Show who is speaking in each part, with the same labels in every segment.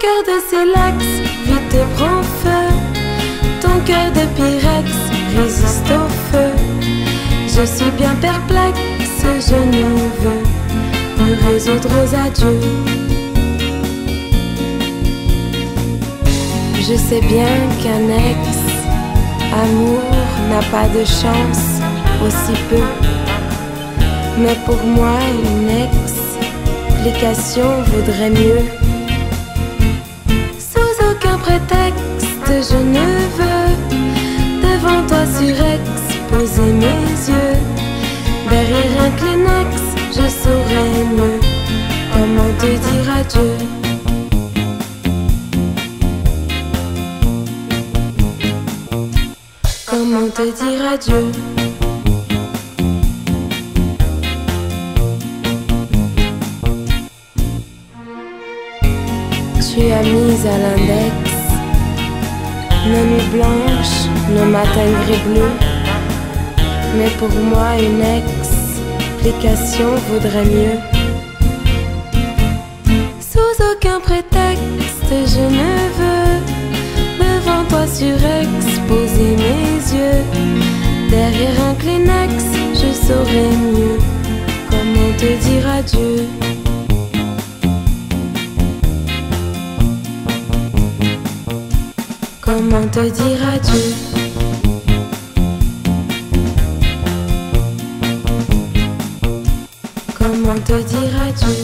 Speaker 1: cœur de silex, vite prend feu. Ton cœur de pyrex résiste au feu. Je suis bien perplexe, je ne veux plus résoudre aux adieux. Je sais bien qu'un ex amour n'a pas de chance aussi peu. Mais pour moi, une explication vaudrait mieux. Je ne veux devant toi surexposer mes yeux. Derrière un Kleenex, je saurais mieux comment te dire adieu. Comment te dire adieu Tu as mis à l'index nos nuits blanches, nos matins gris-bleus. Mais pour moi, une explication vaudrait mieux. Sous aucun prétexte, je ne veux devant toi surexposer mes yeux. Derrière un Kleenex, je saurais mieux Comment te dire adieu Comment te dire adieu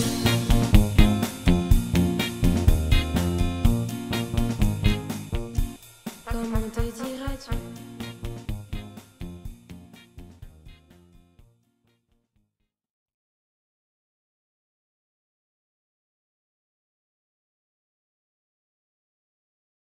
Speaker 1: Comment te dire adieu